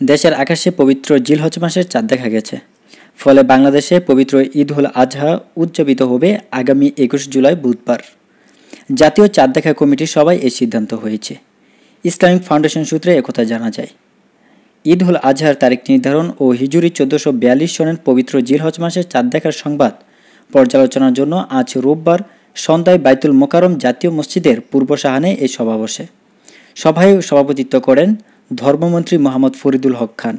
দেশের আকাশে পবিত্র জিলহজ মাসের চাঁদ দেখা গেছে। ফলে বাংলাদেশে পবিত্র ঈদ উল আজহা উদযাপিত হবে আগামী একুশ জুলাই বুধবার। জাতীয় চাঁদ দেখা কমিটির সবাই এই সিদ্ধান্ত হয়েছে। ইসলামিক ফাউন্ডেশন সূত্রে একথা জানা যায়। ঈদ উল আজহার তারিখ নির্ধারণ ও হিজুরি চোদ্দশো বিয়াল্লিশ সনের পবিত্র জিলহজ মাসের চাঁদ দেখার সংবাদ পর্যালোচনার জন্য আজ রোববার সন্ধ্যায় বাইতুল মোকারম জাতীয় মসজিদের পূর্ব সাহানে এই সভা বসে। সভায় সভাপতিত্ব করেন ধর্মমন্ত্রী মোহাম্মদ ফরিদুল হক খান।